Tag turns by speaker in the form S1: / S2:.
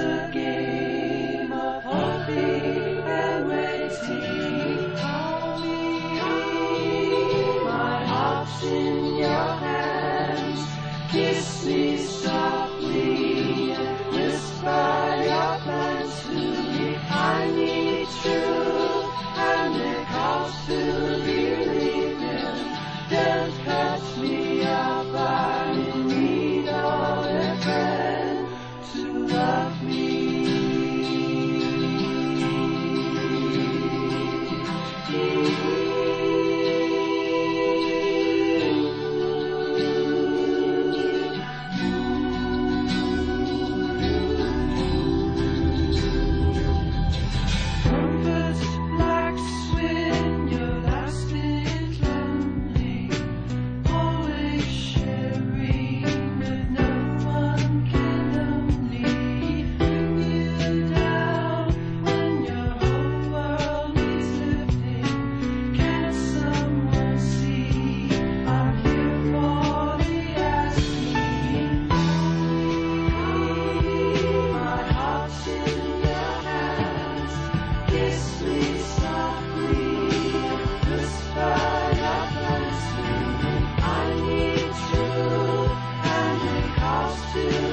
S1: a game of hoping and waiting. Me, my house to